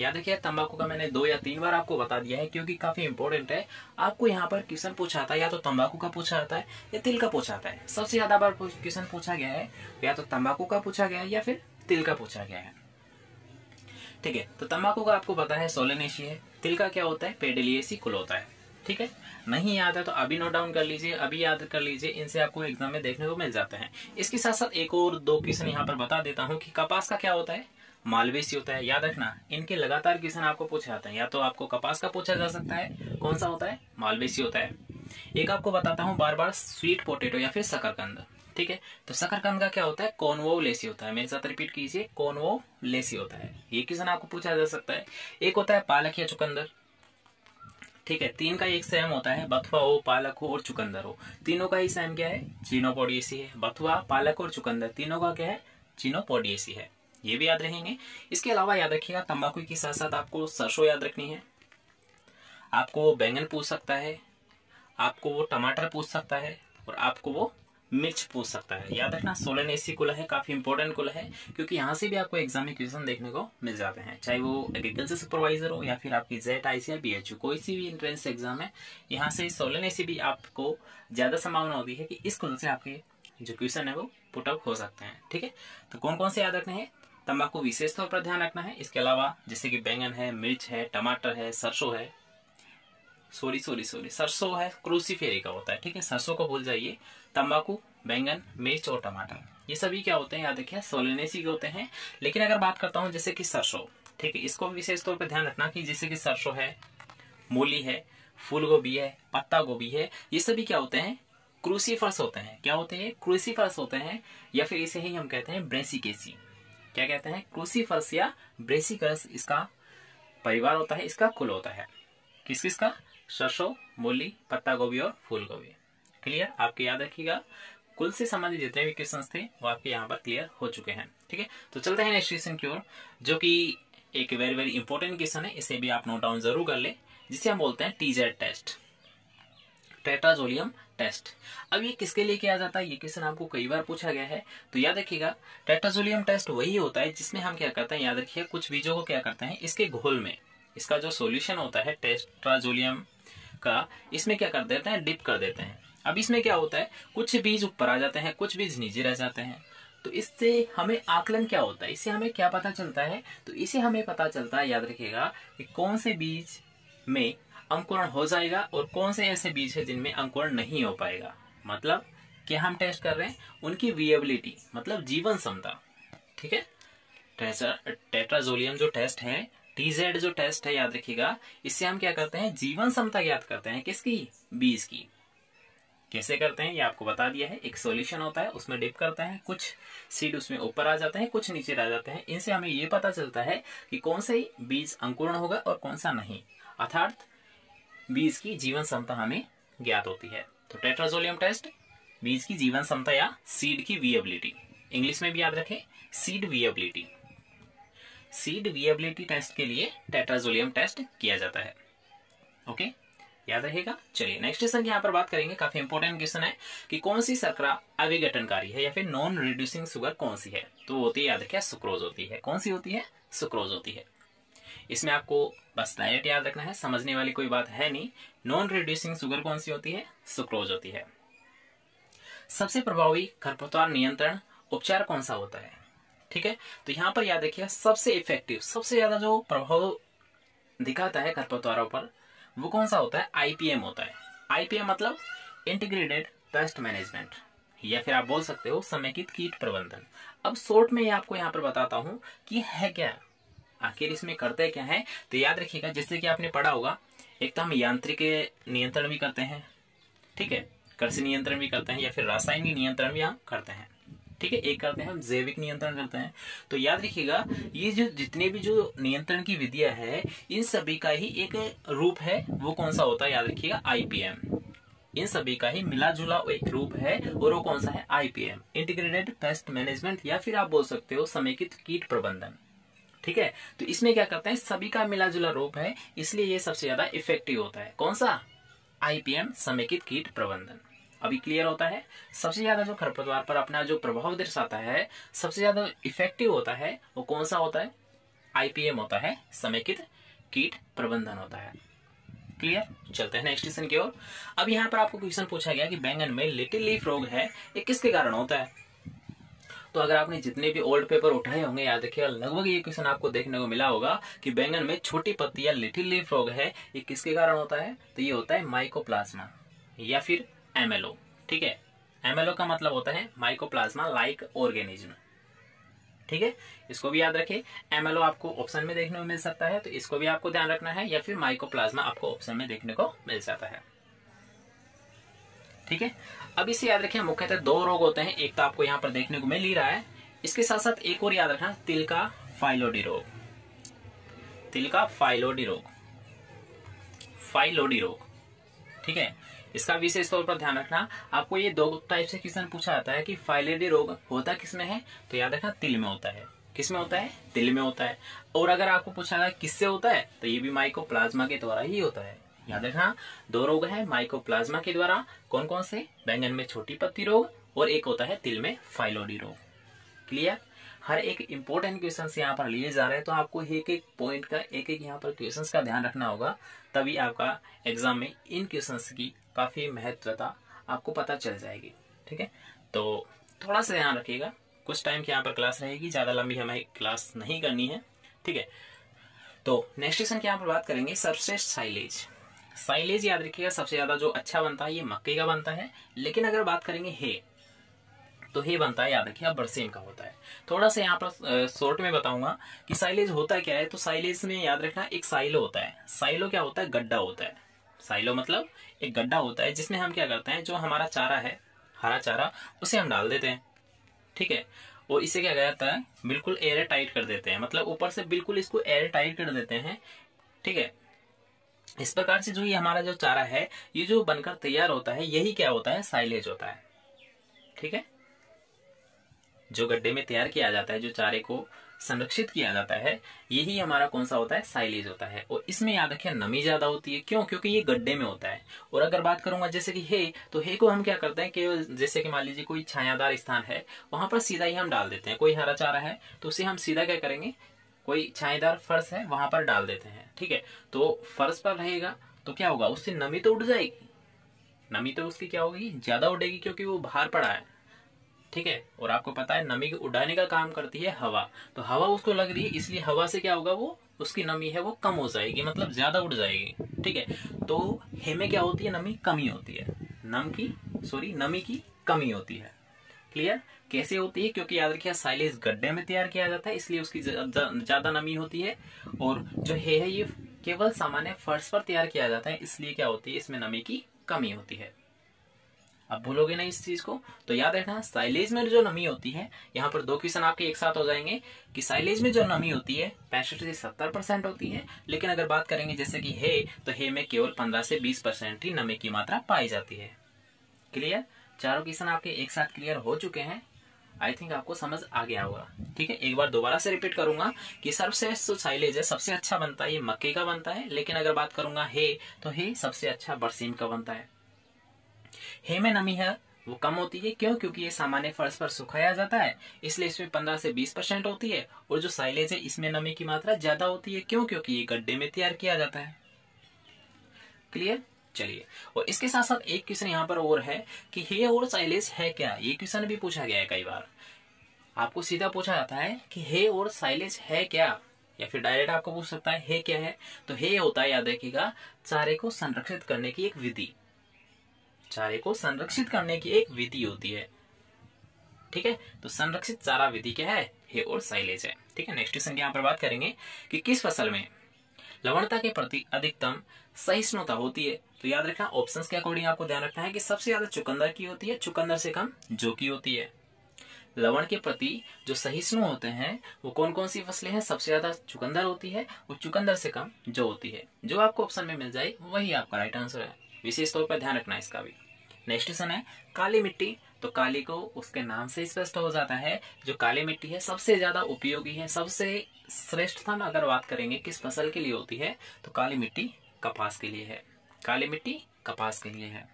याद रखिए, तंबाकू का मैंने दो या तीन बार आपको बता दिया है क्योंकि काफ़ी इंपॉर्टेंट है। आपको यहाँ पर क्वेश्चन पूछा है, या तो तंबाकू का पूछा आता है, या तिल का पूछा आता है। सबसे ज़्यादा बार क्वेश्चन पूछा गया है या तो तंबाकू का पूछा गया है, या फिर तिल का पूछा गया है। ठीक है तो तंबाकू का आपको पता है सोलेनेशी है। तिल का क्या होता है? पेडेलिएसी कुल होता है। ठीक है? नहीं याद है तो अभी नोट डाउन कर लीजिए, अभी याद कर लीजिए, इनसे आपको एग्ज़ाम में देखने को मिल जाते हैं। इसके साथ साथ एक और दो क्वेश्चन यहाँ पर बता देता हूँ कि कपास का क्या होता है? मालवेसी होता है, याद रखना, इनके लगातार क्वेश्चन आपको पूछे जाते हैं, या तो आपको कपास का पूछा जा सकता है, कौन सा होता है? मालवेसी होता है। एक आपको बताता हूँ बार बार स्वीट पोटेटो या फिर शकरकंद, ठीक है? तो शकरकंद का क्या होता है? कॉनवो लेसी होता है। मेरे साथ रिपीट कीजिए कॉनवो लेसी होता है। ये क्वेश्चन आपको पूछा जा सकता है। एक होता है पालक या चुकंदर, ठीक है? तीन का एक सेम होता है, बथुआ हो, पालक हो और चुकंदर हो। तीनों का ही सेम क्या है? चीनोपोडियसी है। बथुआ, पालक और चुकंदर, तीनों का क्या है? चीनोपोडियसी है। ये भी याद रहेंगे। इसके अलावा याद रखिएगा, तंबाकू के साथ साथ आपको सरसों याद रखनी है। आपको बैंगन पूछ सकता है, आपको वो टमाटर पूछ सकता है, और आपको वो मिर्च पूछ सकता है। याद रखना सोलन एसी कुल है, काफ़ी इंपॉर्टेंट कुल है, क्योंकि यहाँ से भी आपको एग्ज़ाम में क्वेश्चन देखने को मिल जाते हैं। चाहे वो एग्रीकल्चर सुपरवाइजर हो, या फिर आपकी जेट आईसी या बीएचयू कोई सी भी इंट्रेंस एग्ज़ाम है, यहाँ से सोलन एसी भी आपको ज़्यादा संभावना होती है कि इस कुल से आपके जो क्वेश्चन है वो पुटअप हो सकते हैं। ठीक है? तो कौन कौन से याद रखने हैं? तंबाकू विशेष तौर पर ध्यान रखना है। इसके अलावा, जैसे कि बैंगन है, मिर्च है, टमाटर है, सरसों है। सॉरी सॉरी सॉरी सरसों है क्रूसीफेरी का होता है, ठीक है? सरसों को भूल जाइए। तंबाकू, बैंगन, मिर्च और टमाटर। ये सभी क्या होते हैं? याद रखिए सोलिनेसी के होते हैं। लेकिन अगर बात करता हूँ, जैसे कि सरसों, ठीक है? इसको विशेष तौर पर ध्यान रखना कि जैसे कि सरसों है, मूली है फूल गोभी है पत्ता गोभी है, ये सभी क्या होते हैं? क्रूसीफर्स होते हैं। क्या होते हैं? क्रूसीफर्स होते हैं, या फिर इसे ही हम कहते हैं ब्रेसिकेसी। क्या कहते हैं? क्रूसीफर्स या ब्रेसिकस इसका परिवार होता है, इसका कुल होता है। किस किस का? सरसों, मूली, पत्ता गोभी और फूल गोभी। क्लियर आपके याद रखिएगा। कुल से संबंधित जितने भी क्वेश्चन थे, वो आपके यहाँ पर क्लियर हो चुके हैं। ठीक है? तो चलते हैं नेक्स्ट क्वेश्चन की ओर, जो कि एक वेरी वेरी इंपॉर्टेंट क्वेश्चन है, इसे भी आप नोट डाउन ज़रूर कर ले, जिसे हम बोलते हैं टीजेड टेस्ट टेट्राजोलियम टेस्ट। अब ये किसके लिए किया जाता है? ये क्वेश्चन आपको कई बार पूछा गया है। तो याद रखिएगा, टेट्राजोलियम टेस्ट वही होता है जिसमें हम क्या करते हैं, याद रखिए, कुछ बीजों को क्या करते हैं, इसके घोल में। इसका जो सॉल्यूशन होता है टेट्राजोलियम का, इसमें क्या कर देते हैं डिप कर देते हैं। अब इसमें क्या होता है, कुछ बीज ऊपर आ जाते हैं, कुछ बीज नीचे रह जाते हैं। तो इससे हमें आकलन क्या होता है? इससे हमें क्या पता चलता है? तो इसे हमें पता चलता है, याद रखिएगा, कि कौन से बीज में अंकुरण हो जाएगा और कौन से ऐसे बीज है जिनमें अंकुरण नहीं हो पाएगा? मतलब क्या हम टेस्ट कर रहे हैं? उनकी विएबिलिटी मतलब जीवन क्षमता। ठीक है? टेट्राजोलियम जो टेस्ट है टीजेड जो टेस्ट है, याद रखिएगा, इससे हम क्या करते हैं? जीवन क्षमता ज्ञात करते हैं किसकी? बीज की। कैसे करते हैं? ये आपको बता दिया है। एक सॉल्यूशन होता है, उसमें डिप करते हैं। कुछ सीड उसमें ऊपर आ जाते हैं, कुछ नीचे आ जाते हैं। इनसे हमें ये पता चलता है कि कौन से बीज अंकुरण होगा और कौन सा नहीं। अर्थात बीज की जीवन क्षमता हमें ज्ञात होती है। तो टेट्राजोलियम टेस्ट, बीज की जीवन क्षमता या सीड की विएबिलिटी इंग्लिश में भी याद रखें seed viability seed viability test के लिए टेट्राजोलियम टेस्ट किया जाता है। ओके याद रहेगा? चलिए नेक्स्ट क्वेश्चन की यहाँ पर बात करेंगे। काफ़ी इंपोर्टेंट क्वेश्चन है कि कौन सी शर्करा अविघटनकारी है या फिर नॉन रिड्यूसिंग शुगर कौन सी है? तो होती है, याद रखिए सुक्रोज होती है। कौन सी होती है? सुक्रोज होती है। इसमें आपको बस डायरेक्ट याद रखना है, समझने वाली कोई बात है नहीं। नॉन रिड्यूसिंग शुगर कौन सी होती है? सुक्रोज होती है। सबसे प्रभावी खरपतवार नियंत्रण उपचार कौन सा होता है? ठीक है? तो यहाँ पर याद रखिए सबसे इफ़ेक्टिव सबसे ज़्यादा जो प्रभाव दिखाता है खरपतवारों पर, वो कौन सा होता है? आईपीएम होता है। आईपीएम मतलब इंटीग्रेटेड पेस्ट मैनेजमेंट या फिर आप बोल सकते हो, समेकित कीट प्रबंधन। अब शॉर्ट में आपको यहाँ पर बताता हूँ कि है क्या। आखिर इसमें करते क्या है? तो याद रखिएगा, जैसे कि आपने पढ़ा होगा, एक तो हम यांत्रिक नियंत्रण भी करते हैं, ठीक है? कृषि नियंत्रण भी करते हैं या फिर रासायनिक नियंत्रण भी हम करते हैं, ठीक है? एक करते हैं, हम जैविक नियंत्रण करते हैं। तो याद रखिएगा, ये जो जितने भी जो नियंत्रण की विधियाँ है, इन सभी का ही एक रूप है, वो कौन सा होता है? याद रखिएगा आईपीएम इन सभी का ही मिला जुला एक रूप है और वो कौन सा है? आईपीएम इंटीग्रेटेड पेस्ट मैनेजमेंट या फिर आप बोल सकते हो, समेकित कीट प्रबंधन। ठीक है? तो इसमें क्या करते हैं? सभी का मिला जुला रूप है, इसलिए ये सबसे ज़्यादा इफ़ेक्टिव होता है। कौन सा? आईपीएम समेकित कीट प्रबंधन। अभी क्लियर होता है? सबसे ज़्यादा जो खरपतवार पर अपना जो प्रभाव दर्शाता है, सबसे ज़्यादा इफ़ेक्टिव होता है, वो कौन सा होता है? आईपीएम होता है, समेकित कीट प्रबंधन होता है। क्लियर चलते हैं नेक्स्ट क्वेश्चन की ओर। अब यहाँ पर आपको क्वेश्चन पूछा गया कि बैंगन में लिटिल लीफ रोग है, ये किसके कारण होता है? तो अगर आपने जितने भी ओल्ड पेपर उठाए होंगे, याद रखिएगा लगभग ये क्वेश्चन आपको देखने को मिला होगा कि बैंगन में छोटी पत्ती या लिटिल लीफ रोग है, ये किसके कारण होता है? तो ये होता है माइकोप्लाज्मा या फिर एमएलओ ठीक है? एमएलओ का मतलब होता है माइकोप्लाज्मा लाइक ऑर्गेनिज्म ठीक है? इसको भी याद रखें एमएलओ आपको ऑप्शन में देखने को मिल सकता है तो इसको भी आपको ध्यान रखना है, या फिर माइकोप्लाज्मा आपको ऑप्शन में देखने को मिल जाता है, ठीक है? अब इसे याद रखें, मुख्यतः दो रोग होते हैं। एक तो आपको यहाँ पर देखने को मिल ही रहा है। इसके साथ साथ एक और याद रखना तिल का फाइलोडी रोग। तिल का फाइलोडी रोग। फाइलोडी रोग। ठीक है? इसका विशेष तौर पर ध्यान रखना। आपको ये दो टाइप से क्वेश्चन पूछा जाता है कि फाइलेडी रोग होता किसमें है? तो याद रखना, तिल में होता है। किसमें होता है? तिल में होता है। और अगर आपको पूछा जाए किससे होता है? तो ये भी माइकोप्लाज्मा के द्वारा ही होता है। याद रखना, दो रोग है माइकोप्लाज्मा के द्वारा कौन कौन से? बैंगन में छोटी पत्ती रोग और एक होता है तिल में फाइलोडी रोग। क्लियर हर एक इंपॉर्टेंट क्वेश्चन यहाँ पर लिए जा रहे हैं तो आपको एक एक पॉइंट का, एक एक यहाँ पर क्वेश्चन का ध्यान रखना होगा, तभी आपका एग्ज़ाम में इन क्वेश्चन की काफ़ी महत्वता आपको पता चल जाएगी। ठीक है? तो थोड़ा सा ध्यान रखिएगा, कुछ टाइम की यहाँ पर क्लास रहेगी, ज़्यादा लंबी हमें क्लास नहीं करनी है। ठीक है? तो नेक्स्ट क्वेश्चन की यहाँ पर बात करेंगे सर्वश्रेष्ठ साइलेज साइलेज याद रखिएगा, सबसे ज़्यादा जो अच्छा बनता है, ये मक्के का बनता है। लेकिन अगर बात करेंगे हे तो हे बनता है, याद रखिए बरसेम का होता है। थोड़ा सा यहाँ पर शॉर्ट में बताऊँगा कि साइलेज होता है क्या है। तो साइलेज में याद रखना, एक साइलो होता है। साइलो क्या होता है? गड्ढा होता है। साइलो मतलब एक गड्ढा होता है, जिसमें हम क्या करते हैं, जो हमारा चारा है, हरा चारा, उसे हम डाल देते हैं। ठीक है? और इसे क्या जाता है? बिल्कुल एयर टाइट कर देते हैं। मतलब ऊपर से बिल्कुल इसको एयर टाइट कर देते हैं। ठीक है? इस प्रकार से जो ये हमारा जो चारा है, ये जो बनकर तैयार होता है, यही क्या होता है? साइलेज होता है। ठीक है? जो गड्ढे में तैयार किया जाता है, जो चारे को संरक्षित किया जाता है, यही हमारा कौन सा होता है? साइलेज होता है। और इसमें याद रखिए नमी ज़्यादा होती है। क्यों? क्योंकि ये गड्ढे में होता है। और अगर बात करूँगा जैसे कि हे तो हे को हम क्या करते हैं कि जैसे कि मान लीजिए कोई छायादार स्थान है, वहाँ पर सीधा ही हम डाल देते हैं। कोई हरा चारा है तो उसे हम सीधा क्या करेंगे? कोई छाएदार फर्श है, वहाँ पर डाल देते हैं, ठीक है? तो फर्श पर रहेगा तो क्या होगा? उससे नमी तो उड़ जाएगी। नमी तो उसकी क्या होगी? ज़्यादा उड़ेगी क्योंकि वो बाहर पड़ा है, ठीक है? और आपको पता है, नमी उड़ाने का काम करती है हवा। तो हवा उसको लग रही है, इसलिए हवा से क्या होगा वो? उसकी नमी है, वो कम हो जाएगी मतलब ज़्यादा उड़ जाएगी, ठीक है? तो हे में क्या होती है नमी? कमी होती है। नम की सॉरी नमी की कमी होती है। क्लियर कैसे होती है? क्योंकि याद रखिए साइलेज गड्ढे में तैयार किया जाता है इसलिए उसकी ज़्यादा नमी होती है। और जो है, है ये केवल सामान्य फर्श पर तैयार किया जाता है इसलिए क्या होती है? इसमें नमी की कमी होती है। अब भूलोगे ना इस चीज़ को? तो याद रखना साइलेज में जो नमी होती है यहाँ पर दो क्वेश्चन आपके एक साथ हो जाएँगे कि साइलेज में जो नमी होती है पैंसठ से सत्तर परसेंट होती है। लेकिन अगर बात करेंगे जैसे कि हे तो हे में केवल पंद्रह से बीस परसेंट ही नमी की मात्रा पाई जाती है। क्लियर चारों क्वेश्चन आपके एक साथ क्लियर हो चुके हैं। आई थिंक आपको समझ आ गया होगा। ठीक है? एक बार दोबारा से रिपीट करूँगा कि सर्वश्रेष्ठ जो साइलेज है, सबसे अच्छा बनता है, ये मक्के का बनता है, लेकिन अगर बात करूँगा हे तो हे सबसे अच्छा बरसीम का बनता है। हे में नमी है, वो कम होती है। क्यों? क्योंकि ये सामान्य फर्श पर सुखाया जाता है, इसलिए इसमें पंद्रह से बीस परसेंट होती है, और जो साइलेज है, इसमें नमी की मात्रा ज़्यादा होती है। क्यों? क्योंकि ये गड्ढे में तैयार किया जाता है। क्लियर चलिए। और इसके साथ साथ एक क्वेश्चन यहाँ पर और है कि हे और साइलेज है क्या? ये क्वेश्चन भी पूछा गया है कई बार। आपको सीधा पूछा जाता है कि हे और साइलेज है क्या? या फिर डायरेक्ट आपको पूछ सकता है, हे क्या है? तो हे होता है, याद रखिएगा, चारे को संरक्षित करने की एक विधि। चारे को संरक्षित करने की एक विधि होती है। ठीक है? तो संरक्षित चारा विधि क्या है? हे और साइलेज है। ठीक है? नेक्स्ट क्वेश्चन की यहाँ पर बात करेंगे कि किस फ़सल में लवणता के प्रति अधिकतम सहिष्णुता होती है। तो याद रखना ऑप्शंस के अकॉर्डिंग आपको ध्यान रखना है कि सबसे ज़्यादा चुकंदर की होती है, चुकंदर से कम जो की होती है। लवण के प्रति जो सहिष्णु होते हैं, वो कौन कौन सी फ़सलें हैं? सबसे ज़्यादा चुकंदर होती है और चुकंदर से कम जो होती है। जो आपको ऑप्शन में मिल जाए, वही आपका राइट आंसर है। विशेष तौर पर ध्यान रखना इसका भी। नेक्स्ट क्वेश्चन है, काली मिट्टी तो काली को उसके नाम से स्पष्ट हो जाता है, जो काली मिट्टी है, सबसे ज़्यादा उपयोगी है, सबसे श्रेष्ठतम अगर बात करेंगे किस फ़सल के लिए होती है तो काली मिट्टी कपास के लिए है। काली मिट्टी कपास के लिए है।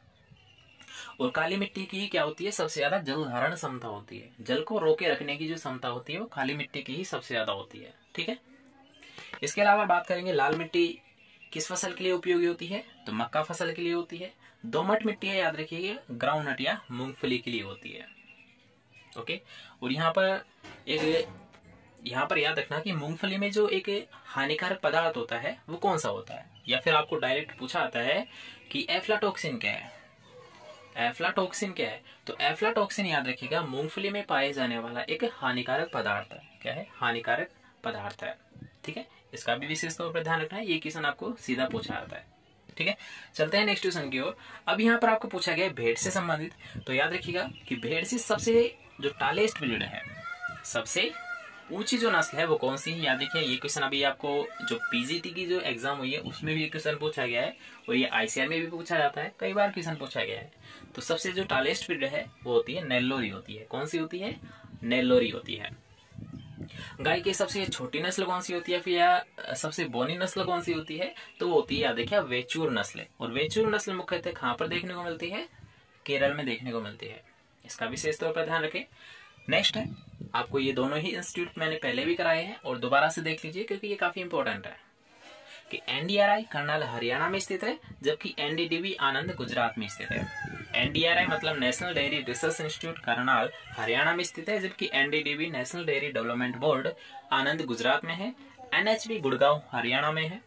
और काली मिट्टी की क्या होती है, सबसे ज़्यादा जल धारण क्षमता होती है। जल को रोके रखने की जो क्षमता होती है, वो काली मिट्टी की ही सबसे ज़्यादा होती है। ठीक है? इसके अलावा बात करेंगे, लाल मिट्टी किस फ़सल के लिए उपयोगी होती है तो मक्का फ़सल के लिए होती है। दोमट मिट्टी है याद रखिएगा, ग्राउंड नट या मूंगफली के लिए होती है। ओके? और यहाँ पर एक, यहाँ पर याद रखना कि मूंगफली में जो एक हानिकारक पदार्थ होता है, वो कौन सा होता है? या फिर आपको डायरेक्ट पूछा आता है कि एफ्लाटोक्सिन क्या है? एफ्लाटोक्सिन क्या है? तो एफ्लाटोक्सिन याद रखिएगा, मूंगफली में पाए जाने वाला एक हानिकारक पदार्थ है। क्या है? हानिकारक पदार्थ है। ठीक है? इसका भी विशेष तौर पर ध्यान रखना है, ये क्वेश्चन आपको सीधा पूछा जाता है। ठीक है? चलते हैं नेक्स्ट क्वेश्चन की ओर। अब यहाँ पर आपको पूछा गया है भेड़ से संबंधित। तो याद रखिएगा कि भेड़ से सबसे जो टालेस्ट ब्रीड है, सबसे ऊँची जो नस्ल है वो कौन सी है? याद रखिए, ये क्वेश्चन अभी आपको जो पीजीटी की जो एग्ज़ाम हुई है, उसमें भी क्वेश्चन पूछा गया है और ये आईसीआर में भी पूछा जाता है। कई बार क्वेश्चन पूछा गया है। तो सबसे जो टालेस्ट ब्रीड है, वो होती है नेल्लोरी होती है। कौन सी होती है? नेल्लोरी होती है। गाय की सबसे छोटी नस्ल कौन सी होती है? फिर या सबसे बोनी नस्ल कौन सी होती है? तो वो होती है या देखिए वेचूर नस्ल और वेचूर नस्ल मुख्यतः कहाँ पर देखने को मिलती है? केरल में देखने को मिलती है। इसका विशेष तौर पर ध्यान रखें। नेक्स्ट है, आपको ये दोनों ही इंस्टीट्यूट मैंने पहले भी कराए हैं और दोबारा से देख लीजिए, क्योंकि ये काफ़ी इंपॉर्टेंट है। कि एनडीआरआई करनाल हरियाणा में स्थित है, जबकि एनडीडीबी आनंद गुजरात में स्थित है। एनडीआरआई मतलब national dairy research institute Karnal Haryana में स्थित है, जबकि NDDB national dairy development board Anand Gujarat में है। एनएचबी गुड़गांव हरियाणा में है।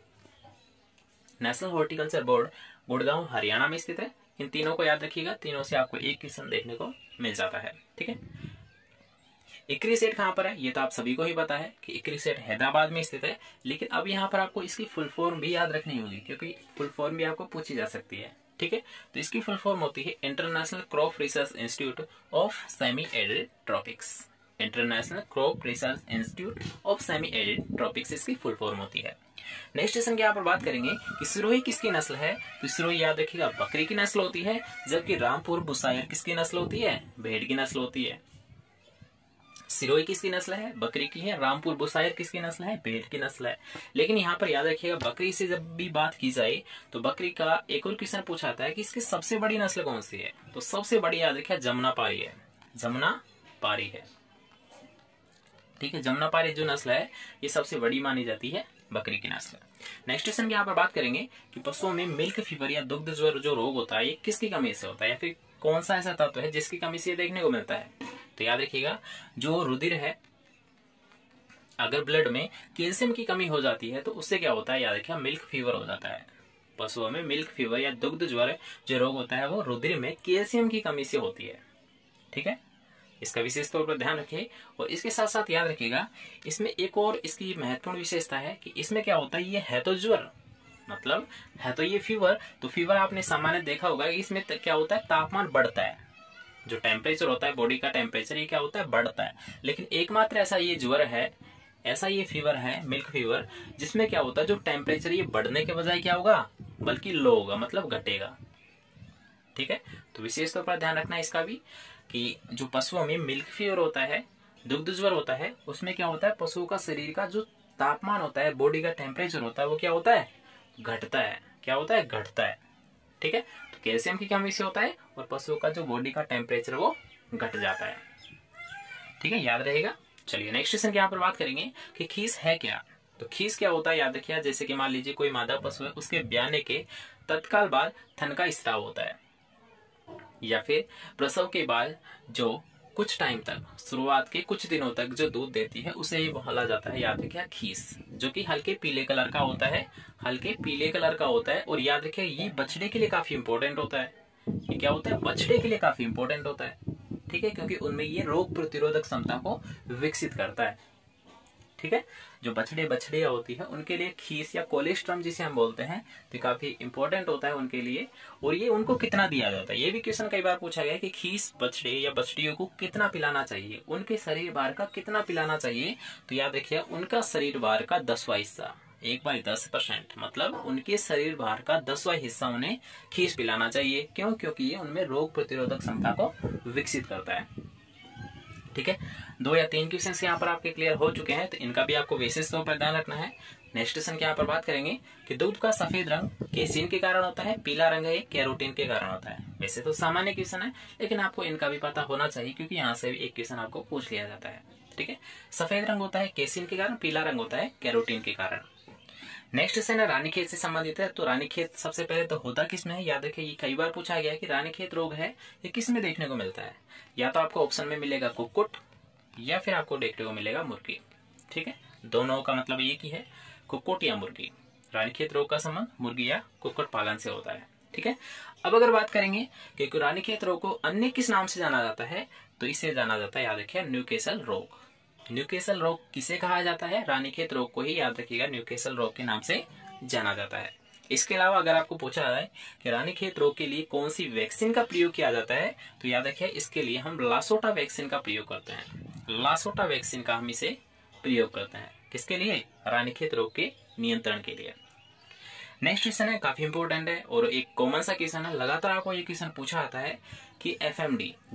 National horticulture board Gurgaon Haryana में स्थित है। इन तीनों को याद रखिएगा, तीनों से आपको एक क्वेश्चन देखने को मिल जाता है, ठीक है? इक्री सेट कहाँ पर है? ये तो आप सभी को ही पता है कि इक्री सेट हैदराबाद में स्थित है, लेकिन अब यहाँ पर आपको इसकी फुल फॉर्म भी याद रखनी होगी, क्योंकि फुल फॉर्म भी आपको पूछी जा सकती है, ठीक है? तो इसकी फुल फॉर्म होती है international crop research institute of semi arid tropics international crop research institute of semi arid tropics इसकी फुल फॉर्म होती है। नेक्स्ट क्वेश्चन की यहाँ पर बात करेंगे कि सिरोही किसकी नस्ल है? तो सिरोही याद रखिएगा, बकरी की नस्ल होती है, जबकि रामपुर बुसायर किसकी नस्ल होती है? भेड़ की नस्ल होती है। सिरोही किसकी नस्ल है? बकरी की है? रामपुर बुसायर किसकी नस्ल है? भेड़ की नस्ल है। लेकिन यहाँ पर याद रखिएगा, बकरी से जब भी बात की जाए तो बकरी का एक और क्वेश्चन पूछा जाता है कि इसकी सबसे बड़ी नस्ल कौन सी है? तो सबसे बड़ी याद रखिए, जमुना पारी है। जमुना पारी है। ठीक है, जमुना पारी जो नस्ल है, ये सबसे बड़ी मानी जाती है बकरी की नस्ल। नेक्स्ट क्वेश्चन की यहाँ पर बात करेंगे कि पशुओं में मिल्क फीवर या दुग्ध जो रोग होता है, ये किसकी कमी से होता है? या फिर कौन सा ऐसा तत्व है जिसकी कमी से देखने को मिलता है? तो याद रखिएगा, जो रुधिर है, अगर ब्लड में कैल्शियम की कमी हो जाती है तो उससे क्या होता है, याद रखिएगा मिल्क फीवर हो जाता है। पशुओं में मिल्क फीवर या दुग्ध ज्वर जो रोग होता है, वो रुधिर में कैल्शियम की कमी से होती है। ठीक है? इसका विशेष तौर पर ध्यान रखिए, और इसके साथ साथ याद रखिएगा, इसमें एक और इसकी महत्वपूर्ण विशेषता है कि इसमें क्या होता है, ये है तो ज्वर। मतलब है तो ये फीवर तो फीवर आपने सामान्य देखा होगा, इसमें क्या होता है, तापमान बढ़ता है। जो टेम्परेचर होता है बॉडी का टेम्परेचर ये क्या होता है? बढ़ता है। लेकिन एकमात्र ऐसा ये ज्वर है, ऐसा ये फीवर है मिल्क फीवर जिसमें क्या होता है, जो टेम्परेचर ये बढ़ने के बजाय क्या होगा? बल्कि लो होगा मतलब घटेगा। ठीक है? तो विशेष तौर पर ध्यान रखना इसका भी, कि जो पशुओं में मिल्क फीवर होता है, दुग्ध ज्वर होता है, उसमें क्या होता है, पशुओं का शरीर का जो तापमान होता है बॉडी का टेम्परेचर होता है, वो क्या होता है? घटता है। क्या होता है? घटता है। ठीक है? कैल्शियम की कमी से होता है और पशुओं का जो बॉडी का टेम्परेचर वो घट जाता है। ठीक है, याद रहेगा? चलिए नेक्स्ट क्वेश्चन की यहाँ पर बात करेंगे कि खीस है क्या? तो खीस क्या होता है? याद रखिए, जैसे कि मान लीजिए कोई मादा पशु है, उसके ब्याने के तत्काल बाद थन का स्त्राव होता है। या फिर प्रसव के बाद जो कुछ टाइम तक, शुरुआत के कुछ दिनों तक जो दूध देती है, उसे ही बोला जाता है, याद रखिए, खीस, जो कि हल्के पीले कलर का होता है, हल्के पीले कलर का होता है, और याद रखिए, ये बछड़े के लिए काफ़ी इंपॉर्टेंट होता है। ये क्या होता है? बछड़े के लिए काफ़ी इंपॉर्टेंट होता है। ठीक है? क्योंकि उनमें ये रोग प्रतिरोधक क्षमता को विकसित करता है। ठीक है? जो बछड़े बछड़िया होती है, उनके लिए खीस या कोलेस्ट्रम जिसे हम बोलते हैं तो काफ़ी इंपॉर्टेंट होता है उनके लिए। और ये उनको कितना दिया जाता है? ये भी क्वेश्चन कई बार पूछा गया कि खीस बछड़े या बछड़ियों को कितना पिलाना चाहिए? उनके शरीर भार का कितना पिलाना चाहिए? तो याद रखिए, उनका शरीर भार का दसवा हिस्सा, एक बाई दस परसेंट मतलब उनके शरीर भार का दसवा हिस्सा उन्हें खीस पिलाना चाहिए। क्यों? क्योंकि ये उनमें रोग प्रतिरोधक क्षमता को विकसित करता है। ठीक है? दो या तीन क्वेश्चन यहाँ पर आपके क्लियर हो चुके हैं तो इनका भी आपको विशेष तौर पर ध्यान रखना है। नेक्स्ट क्वेश्चन के यहाँ पर बात करेंगे कि दूध का सफ़ेद रंग केसिन के कारण होता है, पीला रंग है कैरोटीन के कारण होता है। वैसे तो सामान्य क्वेश्चन है, लेकिन आपको इनका भी पता होना चाहिए क्योंकि यहाँ से एक क्वेश्चन आपको पूछ लिया जाता है। ठीक है? सफ़ेद रंग होता है केसिन के कारण, पीला रंग होता है कैरोटीन के कारण। नेक्स्ट क्वेश्चन है रानीखेत से संबंधित है। तो रानीखेत सबसे पहले तो होता किसमें है? याद रखिए, ये कई बार पूछा गया है कि रानीखेत रोग है, ये किसमें देखने को मिलता है? या तो आपको ऑप्शन में मिलेगा कुकुट या फिर आपको देखने को मिलेगा मुर्गी। ठीक है? दोनों का मतलब ये की है कुकुट या मुर्गी। रानीखेत रोग का संबंध मुर्गी या कुकुट पालन से होता है। ठीक है? अब अगर बात करेंगे कि रानीखेत रोग को अन्य किस नाम से जाना जाता है तो इसे जाना जाता है, याद रखिए न्यूकेसल रोग। न्यूकेसल रोग किसे कहा जाता है? रानीखेत रोग को ही याद रखिएगा, न्यूकेसल रोग के नाम से जाना जाता है। इसके अलावा अगर आपको पूछा जाए कि रानीखेत रोग के लिए कौन सी वैक्सीन का प्रयोग किया जाता है तो याद रखिए, इसके लिए हम लासोटा वैक्सीन का प्रयोग करते हैं। लासोटा वैक्सीन का हम इसे प्रयोग करते हैं। किसके लिए? रानीखेत रोग के नियंत्रण के लिए। नेक्स्ट क्वेश्चन है, काफ़ी इंपोर्टेंट है, और एक कॉमन सा क्वेश्चन है। लगातार आपको ये क्वेश्चन पूछा जाता है कि एफ़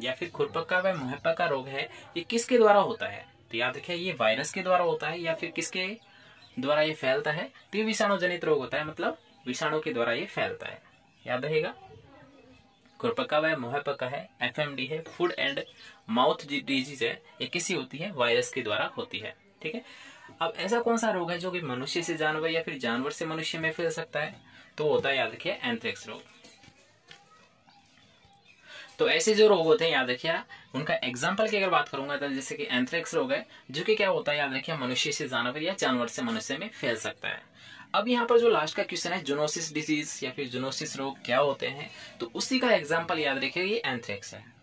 या फिर खुरपक्का व मुहप्पा का रोग है, ये किसके द्वारा होता है? तो याद रखिए, ये वायरस के द्वारा होता है या फिर किसके द्वारा ये फैलता है? तो ये विषाणु जनित रोग होता है मतलब विषाणु के द्वारा ये फैलता है। याद रहेगा? खुरपक्का व मुहपक्का है एफएमडी है फ़ूड एंड माउथ डिज़ीज़ है, ये किसी होती है? वायरस के द्वारा होती है, ठीक है? अब ऐसा कौन सा रोग है जो कि मनुष्य से जानवर या फिर जानवर से मनुष्य में फैल सकता है? तो होता है, याद रखिए एंथ्रेक्स रोग। तो ऐसे जो रोग होते हैं, याद रखिए उनका एग्ज़ाम्पल की अगर बात करूँगा तो जैसे कि एंथ्रेक्स रोग है, जो कि क्या होता है, याद रखिए, मनुष्य से जानवर या जानवर से मनुष्य में फैल सकता है। अब यहाँ पर जो लास्ट का क्वेश्चन है जुनोसिस डिज़ीज़ या फिर जुनोसिस रोग क्या होते हैं तो उसी का एग्ज़ाम्पल याद रखिए, ये एंथ्रेक्स है।